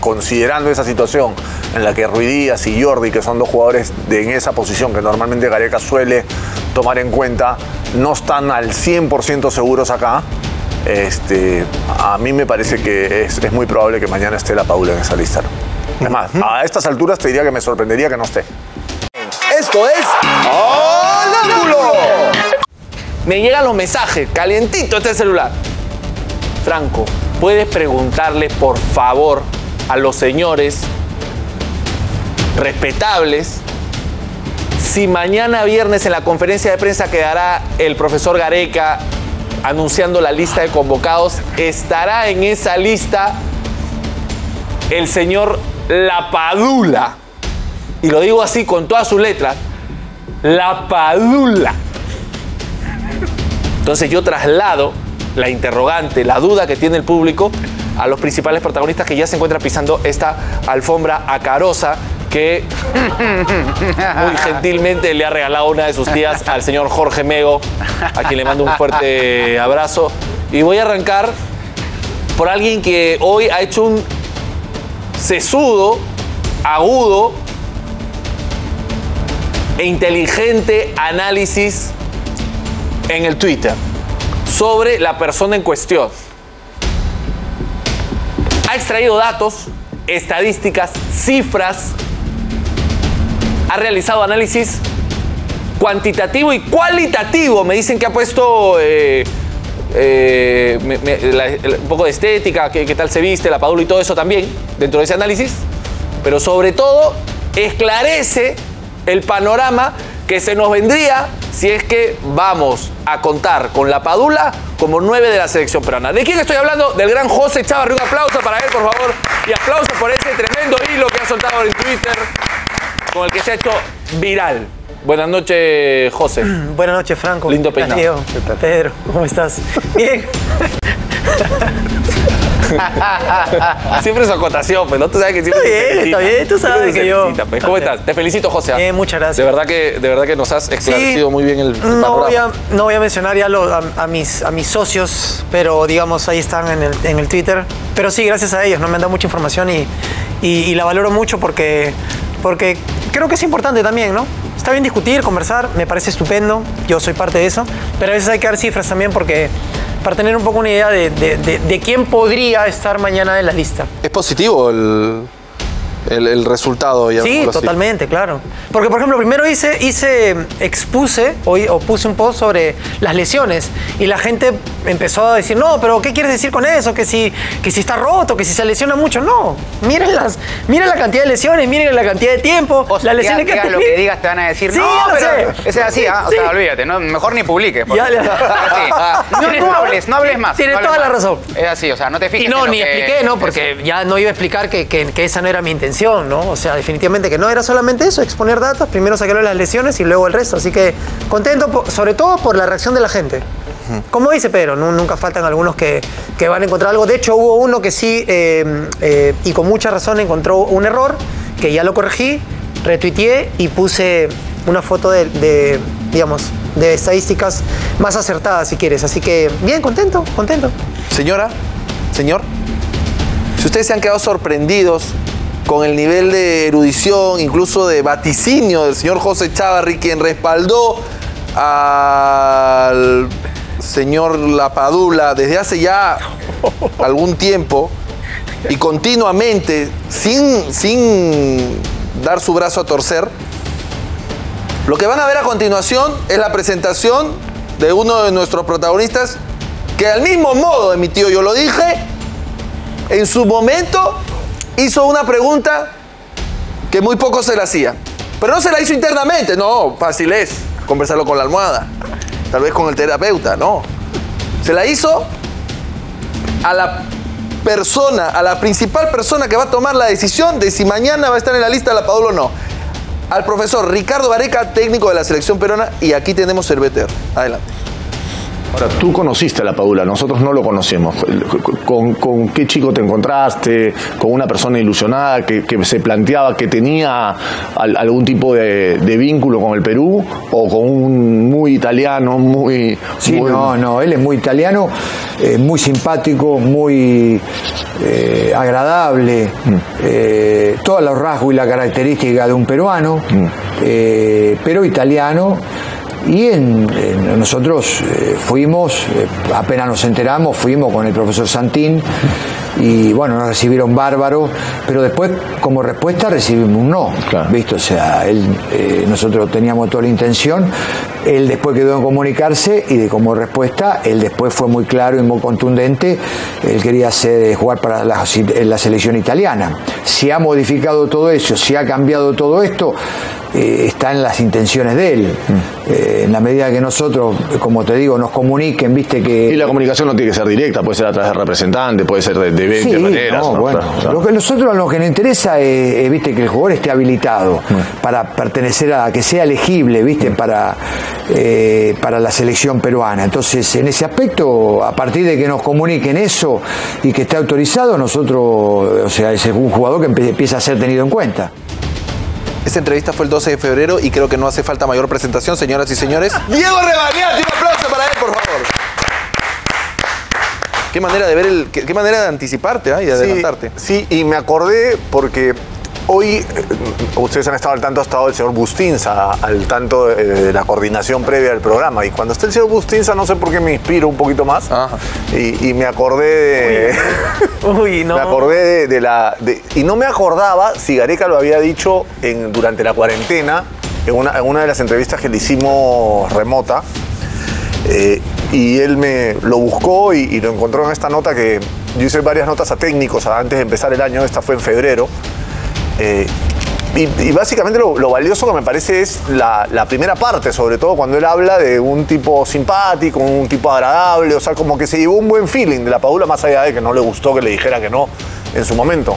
considerando esa situación en la que Ruidías y Jordi, que son dos jugadores de, en esa posición que normalmente Gareca suele tomar en cuenta, no están al 100% seguros acá, este, a mí me parece que es, es muy probable que mañana esté la Paula en esa lista. Es más, a estas alturas te diría que me sorprendería que no esté. Esto es Al Ángulo. Me llegan los mensajes, calientito este celular. Franco, ¿puedes preguntarle por favor a los señores respetables si mañana viernes en la conferencia de prensa que dará el profesor Gareca anunciando la lista de convocados, estará en esa lista el señor Lapadula. Y lo digo así con todas sus letras. Lapadula. Entonces yo traslado la interrogante, la duda que tiene el público a los principales protagonistas que ya se encuentran pisando esta alfombra acarosa que muy gentilmente le ha regalado una de sus tías al señor Jorge Mego, a quien le mando un fuerte abrazo. Y voy a arrancar por alguien que hoy ha hecho un sesudo, agudo e inteligente análisis en el Twitter sobre la persona en cuestión. Ha extraído datos, estadísticas, cifras, ha realizado análisis cuantitativo y cualitativo. Me dicen que ha puesto eh, eh, un poco de estética, qué, tal se viste, la padula y todo eso también dentro de ese análisis. Pero sobre todo esclarece el panorama que se nos vendría si es que vamos a contar con la Padula como nueve de la selección peruana. ¿De quién estoy hablando? Del gran José Chávarri. Un aplauso para él, por favor. Y aplauso por ese tremendo hilo que ha soltado en Twitter con el que se ha hecho viral. Buenas noches, José. Buenas noches, Franco. Lindo peinado. Pedro, ¿cómo estás? Bien. Siempre su acotación, pues, ¿no? Tú sabes que siempre Está bien, está bien, tú sabes que yo- felicita, pues. ¿Cómo estás? Te felicito, José. Bien, muchas gracias. De verdad que, de verdad que nos has esclarecido muy bien el, el no voy, a, panorama. no voy a mencionar ya lo- a, a mis, a mis socios, pero digamos, ahí están en el, en el Twitter. Pero sí, gracias a ellos, ¿no? Me han dado mucha información y, y- y la valoro mucho porque, porque creo que es importante también, ¿no? Está bien discutir, conversar, me parece estupendo, yo soy parte de eso, pero a veces hay que dar cifras también porque para tener un poco una idea de, de- de- quién podría estar mañana en la lista. Es positivo el, el, el resultado. Sí, así. totalmente, claro. Porque, por ejemplo, primero hice, hice expuse o, o puse un post sobre las lesiones y la gente empezó a decir, no, pero ¿qué quieres decir con eso? Que si, que si está roto, que si se lesiona mucho. No, miren, las, miren la cantidad de lesiones, miren la cantidad de tiempo, O sea, las lesiones digas, que digas lo que digas te van a decir, Sí, no, pero sé. es así, ¿ah? o Sí. sea, olvídate, no, mejor ni publiques. porque- Ya. No, no hables, no hables más. Tiene no hables toda la razón. Es así, o sea, no te fijes Y no, en lo ni que- expliqué, ¿no? Porque ya no iba a explicar que, que- que esa no era mi intención, ¿no? O sea, definitivamente que no era solamente eso, exponer datos, primero sacarlo de las lesiones y luego el resto. Así que contento, sobre todo por la reacción de la gente. Como dice Pedro, nu- nunca faltan algunos que, que van a encontrar algo. De hecho, hubo uno que sí, eh, eh, y con mucha razón, encontró un error, que ya lo corregí, retuiteé y puse una foto de, de, digamos, de estadísticas más acertadas, si quieres. Así que, bien, contento, contento. Señora, señor, si ustedes se han quedado sorprendidos con el nivel de erudición, incluso de vaticinio del señor José Chávarri, quien respaldó al señor Lapadula desde hace ya algún tiempo y continuamente, sin, sin dar su brazo a torcer, lo que van a ver a continuación es la presentación de uno de nuestros protagonistas que al mismo modo de mi tío yo lo dije, en su momento hizo una pregunta que muy poco se le hacía. Pero no se la hizo internamente, no, fácil es conversarlo con la almohada, tal vez con el terapeuta, no. Se la hizo a la persona, a la principal persona que va a tomar la decisión de si mañana va a estar en la lista de la Padula o no. Al profesor Ricardo Gareca, técnico de la selección peruana, y aquí tenemos el BTR. Adelante. Ahora, tú conociste a la Padula, nosotros no lo conocemos. ¿Con, con qué chico te encontraste? ¿Con una persona ilusionada que, que se planteaba que tenía al- algún tipo de, de vínculo con el Perú? ¿O con un muy italiano, muy... Sí, muy- no, no, él es muy italiano, eh, muy simpático, muy eh, agradable, eh, todos los rasgos y la característica de un peruano, eh, pero italiano. Y en, en- nosotros eh, fuimos, eh, apenas nos enteramos, fuimos con el profesor Santín y bueno, nos recibieron bárbaro, pero después como respuesta recibimos un no, Claro. ¿viste? O sea, él, eh, nosotros teníamos toda la intención, él después quedó en comunicarse y de como respuesta, él después fue muy claro y muy contundente, él quería hacer, jugar para la, la selección italiana. Si ha modificado todo eso, si ha cambiado todo esto, eh, está en las intenciones de él. Eh, en la medida que nosotros, como te digo, nos comuniquen, viste que... Y la comunicación no tiene que ser directa, puede ser a través de representantes, puede ser de, de 20 Sí, maneras. no, ¿no? bueno. Lo que nosotros lo que nos interesa es, es, viste que el jugador esté habilitado Mm. para pertenecer a que sea elegible, viste, para eh, para la selección peruana. Entonces, en ese aspecto, a partir de que nos comuniquen eso y que esté autorizado, nosotros, o sea, es un jugador que empieza a ser tenido en cuenta. Esta entrevista fue el 12 de febrero y creo que no hace falta mayor presentación, señoras y señores. Diego Rebaniati, un aplauso para él, por favor. Qué manera de ver el, qué, qué manera de anticiparte ¿ah? y de adelantarte. Sí, y me acordé porque hoy eh, ustedes han estado al tanto, ha estado el señor Bustinza al tanto eh, de la coordinación previa del programa. Y cuando está el señor Bustinza, no sé por qué me inspiro un poquito más. Y, y me acordé de. Uy, no. Me acordé de, de la. de- y no me acordaba si Gareca lo había dicho en- durante la cuarentena, en una, en una de las entrevistas que le hicimos remota. Eh, y él me lo buscó y, y lo encontró en esta nota que yo hice varias notas a técnicos antes de empezar el año, esta fue en febrero. Eh, y, y básicamente lo, valioso que me parece es la, primera parte, sobre todo cuando él habla de un tipo simpático, un tipo agradable, o sea, como que se llevó un buen feeling de la Padula, más allá de que no le gustó que le dijera que no en su momento.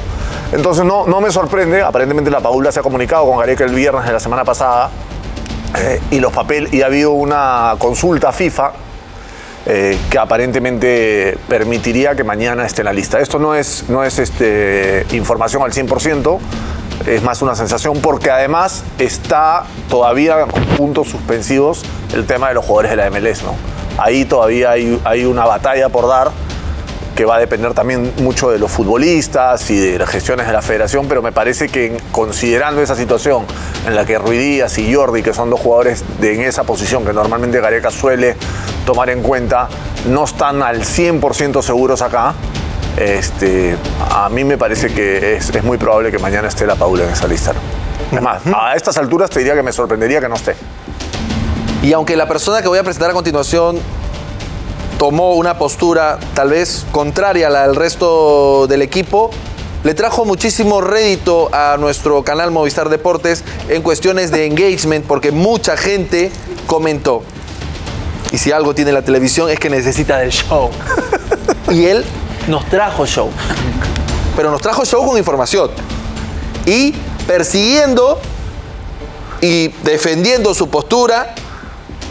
Entonces no, no me sorprende, aparentemente la Padula se ha comunicado con Gareca el viernes de la semana pasada eh, y los papeles, y ha habido una consulta FIFA eh, que aparentemente permitiría que mañana esté en la lista. Esto no es, no es este, información al 100%, es más una sensación porque además está todavía con puntos suspensivos el tema de los jugadores de la MLS. ¿no? Ahí todavía hay, hay una batalla por dar que va a depender también mucho de los futbolistas y de las gestiones de la federación, pero me parece que considerando esa situación en la que Ruidías y Jordi, que son dos jugadores de, en esa posición que normalmente Gareca suele tomar en cuenta, no están al 100% seguros acá, este, a mí me parece que es, es muy probable que mañana esté la Paula en esa lista. ¿no? Es más, a estas alturas te diría que me sorprendería que no esté. Y aunque la persona que voy a presentar a continuación tomó una postura tal vez contraria a la del resto del equipo, le trajo muchísimo rédito a nuestro canal Movistar Deportes en cuestiones de engagement, porque mucha gente comentó. Y si algo tiene la televisión es que necesita del show. Y él nos trajo show. Pero nos trajo show con información. Y persiguiendo y defendiendo su postura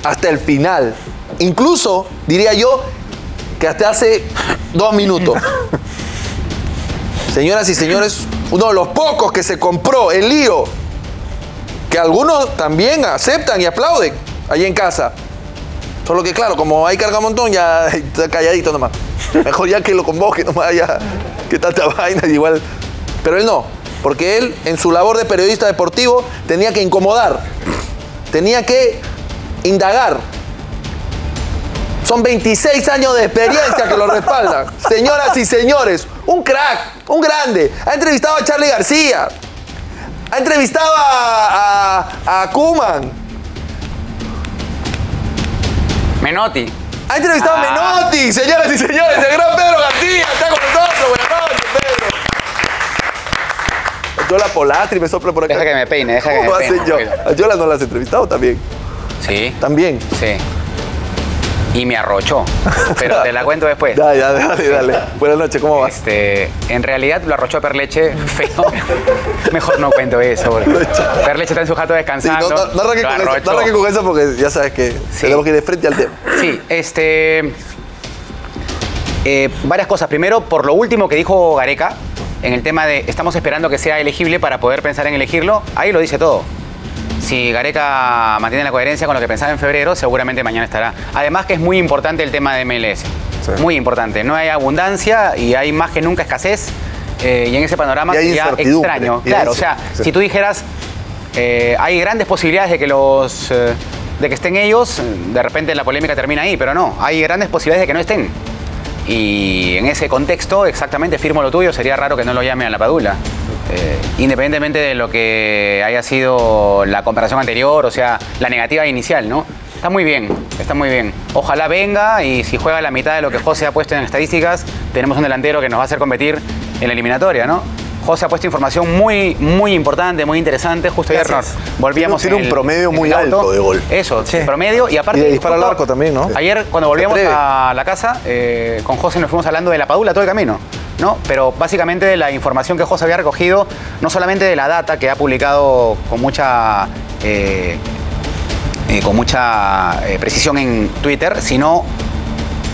hasta el final. Incluso, diría yo, que hasta hace dos minutos. Señoras y señores, uno de los pocos que se compró el lío, que algunos también aceptan y aplauden ahí en casa. Solo que claro, como hay cargamontón, ya está calladito nomás. Mejor ya que lo convoque, nomás ya que tanta vaina, igual. Pero él no, porque él en su labor de periodista deportivo tenía que incomodar, tenía que indagar. Son 26 años de experiencia que lo respaldan. Señoras y señores, un crack, un grande. Ha entrevistado a Charlie García, ha entrevistado a, a, a Koeman, Menotti. Ha entrevistado Ah. a Menotti, señoras y señores, el gran Pedro García está con nosotros. Buenas noches, Pedro. Yola Polatri me sopla por acá. Deja que me peine, deja que ¿Cómo me hacen peine. yo? Yola no la has entrevistado también. Sí. También. Sí. Y me arrochó. Pero te la cuento después. Ya, ya, dale, dale. Buenas noches, ¿cómo vas? Este, en realidad lo arrochó Perleche, feo. Mejor no cuento eso. Perleche está en su jato Sí, descansando. no, no, no arranques lo con eso, no arranques con eso porque ya sabes que tenemos que ir de frente al tema. Sí, este. eh, varias cosas. Primero, por lo último que dijo Gareca, en el tema de estamos esperando que sea elegible para poder pensar en elegirlo, ahí lo dice todo. Si Gareca mantiene la coherencia con lo que pensaba en febrero, seguramente mañana estará. Además que es muy importante el tema de MLS. Muy importante. No hay abundancia y hay más que nunca escasez. eh, y en ese panorama Y hay sería incertidumbre. extraño. Claro, o sea, sí. si tú dijeras, eh, hay grandes posibilidades de que los eh, de que estén ellos, de repente la polémica termina ahí, pero no, hay grandes posibilidades de que no estén. Y en ese contexto, exactamente, firmo lo tuyo, sería raro que no lo llame a la Padula. Eh, independientemente de lo que haya sido la comparación anterior, o sea, la negativa inicial, ¿no? Está muy bien, está muy bien. Ojalá venga y si juega la mitad de lo que José ha puesto en estadísticas, tenemos un delantero que nos va a hacer competir en la eliminatoria, ¿no? José ha puesto información muy, muy importante, muy interesante. Justo ayer nos volvíamos. Tiene un en el- promedio en muy auto. alto de gol. Eso, Sí. promedio. Y aparte. Y de disparo al arco también, ¿no? Ayer, cuando volvíamos a la casa, eh, con José nos fuimos hablando de la Padula todo el camino. ¿no? Pero básicamente de la información que José había recogido, no solamente de la data que ha publicado con mucha. eh, eh, con mucha eh, precisión en Twitter, sino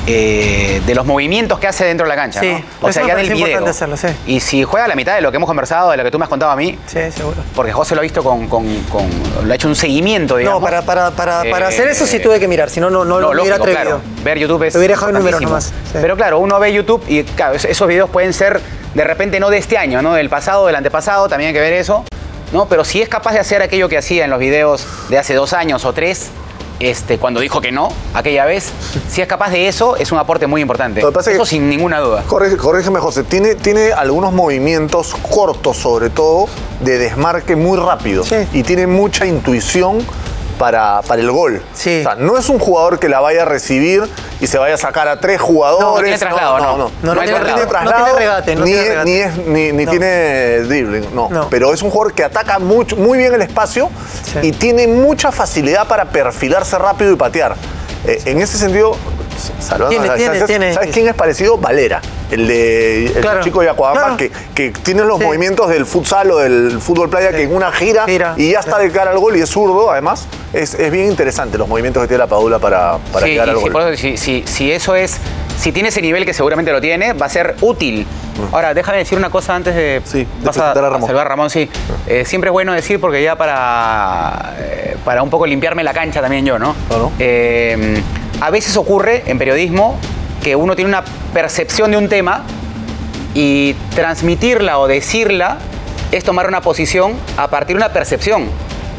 eh, de los movimientos que hace dentro de la cancha. Sí, ¿no? O sea, ya del video. importante hacerlo, sí. Y si juega la mitad de lo que hemos conversado, de lo que tú me has contado a mí, Sí, seguro. porque José lo ha visto con. con- con- lo ha hecho un seguimiento, digamos. No, para, para, para, para Eh, hacer eso sí tuve que mirar, si no, no, no, lo hubiera lógico, atrevido. claro. Ver YouTube es. Te hubiera dejado el número importantísimo. nomás, sí. Pero claro, uno ve YouTube y claro, es- esos videos pueden ser de repente no de este año, ¿no? Del pasado, del antepasado, también hay que ver eso. ¿no? Pero si es capaz de hacer aquello que hacía en los videos de hace dos años o tres, este, cuando dijo que no, aquella vez, si es capaz de eso, es un aporte muy importante. Lo que pasa es Eso que- sin ninguna duda. Corrige- corrígeme, José. Tiene, tiene algunos movimientos cortos, sobre todo, de desmarque muy rápido. Sí. Y tiene mucha intuición para, para el gol. Sí. O sea, no es un jugador que la vaya a recibir y se vaya a sacar a tres jugadores. No, tiene traslado, no. no. No, no hay tiene traslado. regate, no tiene regate, no ni, tiene regate. ni es- ni- ni tiene dribbling, no. No. Pero es un jugador que ataca mucho, muy bien el espacio Sí. y tiene mucha facilidad para perfilarse rápido y patear. Eh, en ese sentido, salvando Tiene, las tiene, distancias, tiene. ¿sabes quién es parecido? Valera, el de el Claro. chico de Acuabamba, Claro. que, que tiene los Sí. movimientos del futsal o del fútbol playa, que en una gira, Gira. y ya está de cara al gol y es zurdo, además. Es, es bien interesante los movimientos que tiene la Padula para, para Sí, llegar al gol. por eso, si, si- si eso es, si tiene ese nivel que seguramente lo tiene, va a ser útil. Ahora, déjame decir una cosa antes de, Sí, de vas a, a Ramón. a Ramón, sí. Eh, siempre es bueno decir porque ya para, eh, para un poco limpiarme la cancha también yo, ¿no? Claro. Eh, a veces ocurre en periodismo que uno tiene una percepción de un tema y transmitirla o decirla es tomar una posición a partir de una percepción.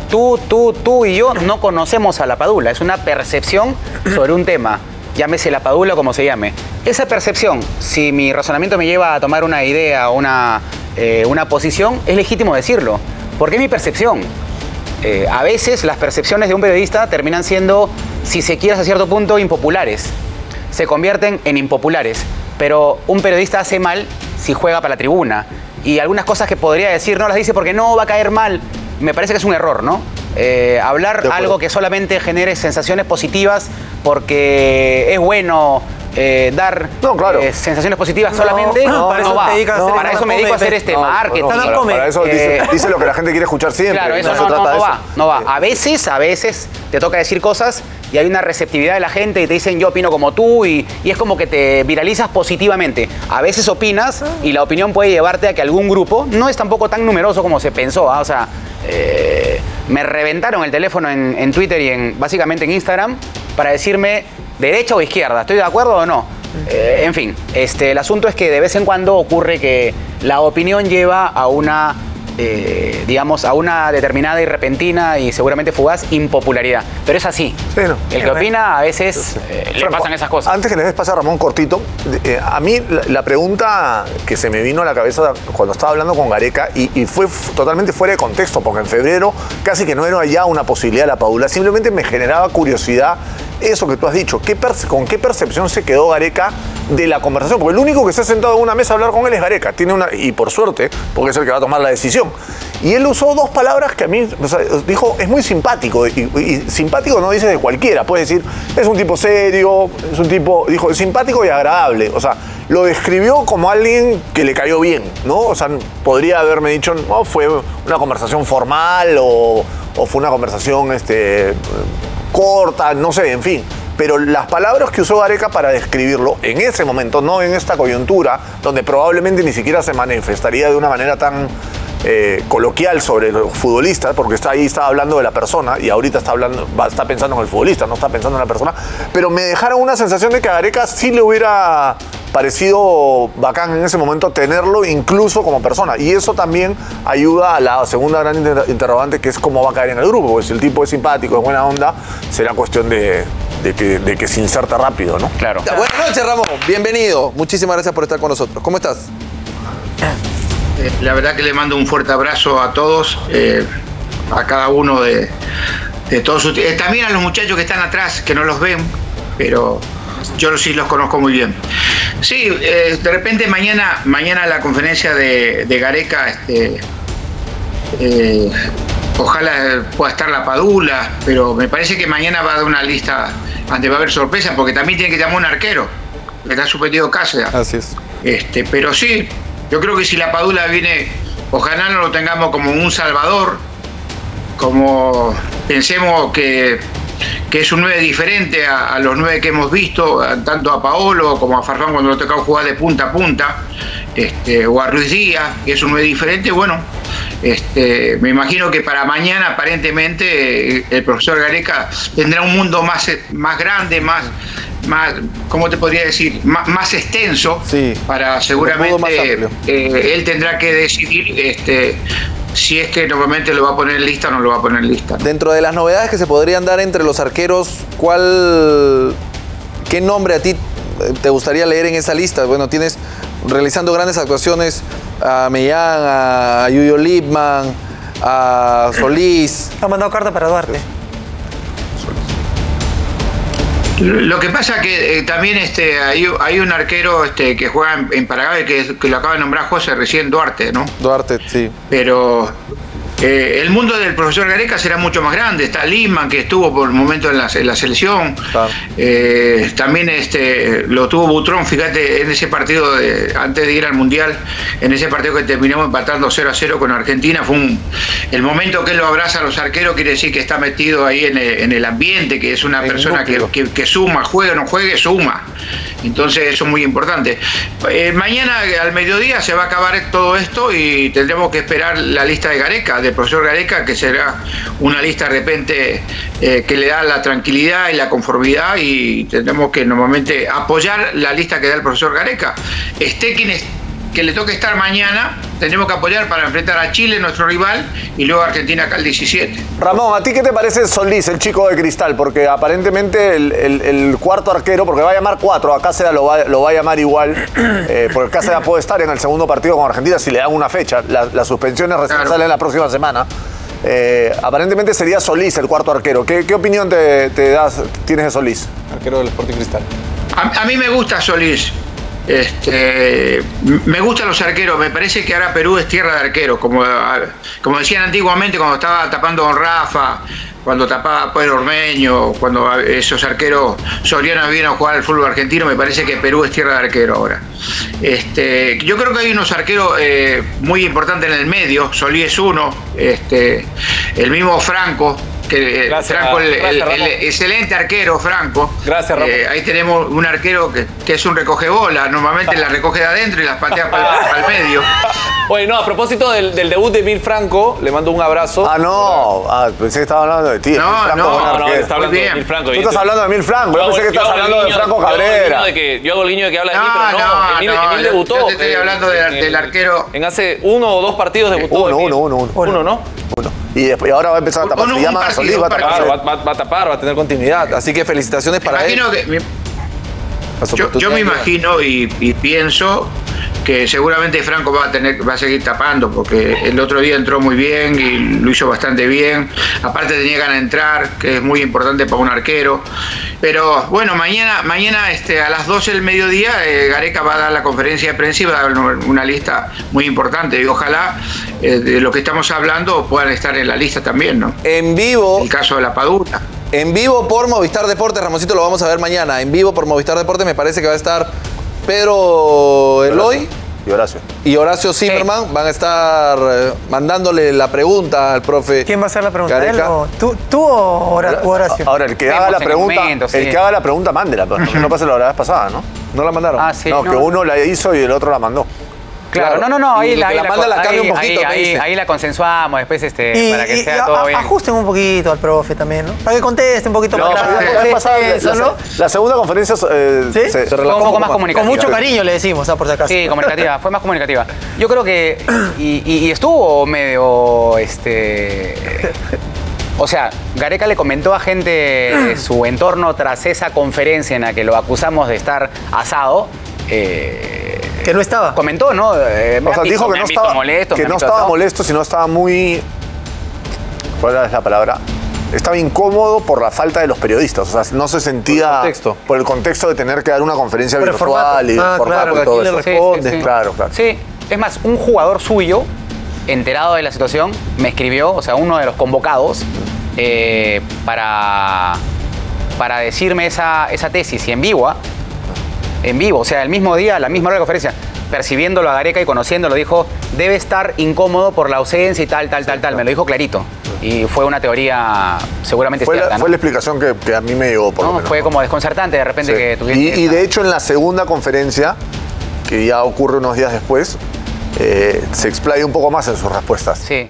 Tú, tú, tú y yo no conocemos a la padula, es una percepción sobre un tema, llámese la padula o como se llame. Esa percepción, si mi razonamiento me lleva a tomar una idea o una, eh, una posición, es legítimo decirlo, porque es mi percepción. Eh, a veces las percepciones de un periodista terminan siendo, si se quiere a cierto punto, impopulares. Se convierten en impopulares. Pero un periodista hace mal si juega para la tribuna. Y algunas cosas que podría decir no las dice porque no va a caer mal. Me parece que es un error, ¿no? Eh, hablar algo que solamente genere sensaciones positivas porque es bueno eh, dar No, claro. eh, sensaciones positivas solamente. no, No, para no eso va. te dedicas a hacer para eso me dedico a hacer este No, marketing. para, eso dice, Eh, dice lo que la gente quiere escuchar siempre. Claro, eso se no, no- trata no de eso. va, no va. A veces, a veces te toca decir cosas y hay una receptividad de la gente y te dicen yo opino como tú y, y es como que te viralizas positivamente. A veces opinas y la opinión puede llevarte a que algún grupo, no es tampoco tan numeroso como se pensó, ¿ah? o sea, eh, me reventaron el teléfono en, en Twitter y en, básicamente en Instagram para decirme derecha o izquierda, ¿estoy de acuerdo o no? Eh, en fin, este, el asunto es que de vez en cuando ocurre que la opinión lleva a una eh, digamos, a una determinada y repentina y seguramente fugaz impopularidad. Pero es así. Sí, no. El que opina a veces eh, le Franco, pasan esas cosas. Antes que le des pase a Ramón cortito, eh, a mí la, la pregunta que se me vino a la cabeza cuando estaba hablando con Gareca y, y fue totalmente fuera de contexto, porque en febrero casi que no era ya una posibilidad la Padula, simplemente me generaba curiosidad eso que tú has dicho. ¿Qué perce- ¿Con qué percepción se quedó Gareca de la conversación? Porque el único que se ha sentado en una mesa a hablar con él es Gareca. Tiene una, y por suerte, porque es el que va a tomar la decisión. Y él usó dos palabras que a mí, dijo, es muy simpático. Y, simpático no dice de cualquiera. Puede decir, es un tipo serio, es un tipo, dijo, simpático y agradable. O sea, lo describió como alguien que le cayó bien, ¿no? O sea, podría haberme dicho, no, fue una conversación formal o, o fue una conversación este, corta, no sé, en fin. Pero las palabras que usó Gareca para describirlo en ese momento, no en esta coyuntura, donde probablemente ni siquiera se manifestaría de una manera tan eh, coloquial sobre los futbolistas, porque está ahí, está hablando de la persona y ahorita está, hablando, va- está pensando en el futbolista, no está pensando en la persona. Pero me dejaron una sensación de que a Gareca sí le hubiera parecido bacán en ese momento tenerlo incluso como persona. Y eso también ayuda a la segunda gran inter- interrogante que es cómo va a caer en el grupo. Porque si el tipo es simpático, es buena onda, será cuestión de, de que, de que se inserte rápido, ¿no? Claro. Buenas noches, Ramón. Bienvenido. Muchísimas gracias por estar con nosotros. ¿Cómo estás? Eh, La verdad que le mando un fuerte abrazo a todos, eh, a cada uno de, de todos ustedes. Eh, también a los muchachos que están atrás, que no los ven, pero yo sí los conozco muy bien. Sí, eh, de repente mañana, mañana la conferencia de, de Gareca, este, eh, ojalá pueda estar la Padula, pero me parece que mañana va a dar una lista donde va a haber sorpresa, porque también tiene que llamar un arquero. Le está suspendido Cáceres. Así es. Este, pero sí, yo creo que si la Padula viene, ojalá no lo tengamos como un salvador, como pensemos que, que es un 9 diferente a, los 9 que hemos visto, tanto a Paolo como a Farfán cuando lo ha tocado jugar de punta a punta, este, o a Ruiz Díaz, que es un 9 diferente, bueno, este, me imagino que para mañana aparentemente el profesor Gareca tendrá un mundo más, más grande, más, más, ¿cómo te podría decir? Más, más extenso Sí, para seguramente eh, él tendrá que decidir este, si es que normalmente lo va a poner en lista o no lo va a poner en lista. Dentro de las novedades que se podrían dar entre los arqueros, ¿cuál, qué nombre a ti eh, te gustaría leer en esa lista? Bueno, tienes realizando grandes actuaciones a Mellán, a Yuyo Lipman, a Solís. Ha mandado carta para Duarte. Lo que pasa que eh, también este, hay, hay un arquero este, que juega en, en Paraguay que, que lo acaba de nombrar José recién Duarte, ¿no? Duarte, sí. pero eh, el mundo del profesor Gareca será mucho más grande. Está Lima, que estuvo por un momento en la, en la selección. Claro. Eh, también este, lo tuvo Butrón, fíjate, en ese partido, de- antes de ir al Mundial, en ese partido que terminamos empatando 0 a 0 con Argentina, fue un, el momento que él lo abraza a los arqueros, quiere decir que está metido ahí en el, en el ambiente, que es una el persona que, núcleo. que- que suma, juegue o no juegue, suma. Entonces eso es muy importante. Eh, mañana al mediodía se va a acabar todo esto y tendremos que esperar la lista de Gareca, del profesor Gareca, que será una lista de repente eh, que le da la tranquilidad y la conformidad y tendremos que normalmente apoyar la lista que da el profesor Gareca. Esté quien es- que le toque estar mañana, tendremos que apoyar para enfrentar a Chile, nuestro rival, y luego a Argentina acá el 17. Ramón, ¿a ti qué te parece Solís, el chico de cristal? Porque aparentemente el, el- el cuarto arquero, porque va a llamar cuatro, a Cáceres lo va, lo va a llamar igual, eh, porque Cáceres puede estar en el segundo partido con Argentina si le dan una fecha. La- las suspensiones recién Claro. salen la próxima semana. Eh, aparentemente sería Solís el cuarto arquero. ¿Qué, qué opinión te, te das, tienes de Solís? Arquero del Sporting Cristal. A, a mí me gusta Solís. Este, me gustan los arqueros. Me parece que ahora Perú es tierra de arqueros. Como, como decían antiguamente cuando estaba tapando Don Rafa, cuando tapaba Pedro Ormeño, cuando esos arqueros sorianos vinieron a jugar al fútbol argentino. Me parece que Perú es tierra de arquero ahora. Este, yo creo que hay unos arqueros eh, muy importantes en el medio. Solís es uno. Este, el mismo Franco. Que, eh, Gracias, Franco, el- el- gracias, el- Ramón. excelente arquero, Franco. Gracias, Ramón. Eh, ahí tenemos un arquero que, que es un recogebola. Normalmente las recoge de adentro y las patea para el medio. Oye, no, a propósito del, del debut de Emil Franco, le mando un abrazo. Ah, no. Ah, pensé que estaba hablando de ti. No, Franco, no, No, está hablando Muy de bien. Emil Franco. Tú estás hablando de Emil Franco. Yo pensé que el hablando de Franco yo hago el guiño Cabrera. de que- Yo hago el guiño de que habla de mí, pero no. no, Emil, no, Emil yo- debutó. yo te estoy eh, hablando del- en del arquero. En hace uno o dos partidos debutó. Uno, uno, uno, uno. Uno, ¿no? Uno. Y, después, y ahora va a empezar a tapar. Un llama a partido, Solís, va a tapar. Claro, va, va- va a tapar, va a tener continuidad. Así que felicitaciones para él. Imagino que, mi- Las yo, yo me imagino y, y pienso que seguramente Franco va a tener va a seguir tapando porque el otro día entró muy bien y lo hizo bastante bien. Aparte tenía ganas de entrar que es muy importante para un arquero. Pero bueno mañana mañana este a las 12 del mediodía eh, Gareca va a dar la conferencia de prensa y va a dar una, lista muy importante. Y ojalá eh, de lo que estamos hablando puedan estar en la lista también no En vivo, el caso de la Padula. En vivo por Movistar Deportes, Ramosito, lo vamos a ver mañana. En vivo por Movistar Deportes me parece que va a estar Pedro Eloy Y Horacio. y Horacio Zimmerman. Van a estar eh, mandándole la pregunta al profe. ¿Quién va a hacer la pregunta? ¿Él o tú, tú o Hora- o Horacio? Ahora, el que haga la en pregunta, el momento, el sí. que haga la pregunta, mándela, pero no, pasa la vez pasada, ¿no? ¿No la mandaron? Ah, sí. no, que no. uno la hizo y el otro la mandó. Claro, Claro. no, no, no, ahí, la, ahí la manda la ahí- cambia un poquito, ahí, la consensuamos después este, Y, para que y- sea y a- todo bien. ajusten un poquito al profe también, ¿no? Para que conteste un poquito No, más claro. la vez pasada, Sí, eso, la, ¿no? la segunda conferencia eh, ¿Sí? se, Se relajó un poco más Con comunicativa. mucho cariño le decimos, ah, por si acaso. Sí, comunicativa, fue más comunicativa. Yo creo que. Y, y- y estuvo medio. Este. O sea, Gareca le comentó a gente de su entorno tras esa conferencia en la que lo acusamos de estar asado. eh, Que no estaba. comentó, ¿no? Eh, O sea, dijo que no estaba, molesto, que no estaba molesto, sino estaba muy. ¿Cuál es la palabra? Estaba incómodo por la falta de los periodistas. O sea, no se sentía. Por el contexto. por el contexto de tener que dar una conferencia Por virtual formato. y el Ah, formato claro, y todo eso. Sí, responde. sí, sí. Claro, claro. Sí, es más, un jugador suyo, enterado de la situación, me escribió, o sea, uno de los convocados, eh, para, para decirme esa, esa tesis, y en vivo, ¿ah? En vivo, o sea, el mismo día, la misma hora de conferencia, percibiéndolo a Gareca y conociéndolo, dijo, debe estar incómodo por la ausencia y tal, tal, tal, tal, me lo dijo clarito. Y fue una teoría seguramente Fue, la, fue la explicación que, que a mí me llegó, por lo No, menos. fue como desconcertante de repente Sí. que tuviese y, y de hecho en la segunda conferencia, que ya ocurre unos días después, eh, se explaya un poco más en sus respuestas. Sí.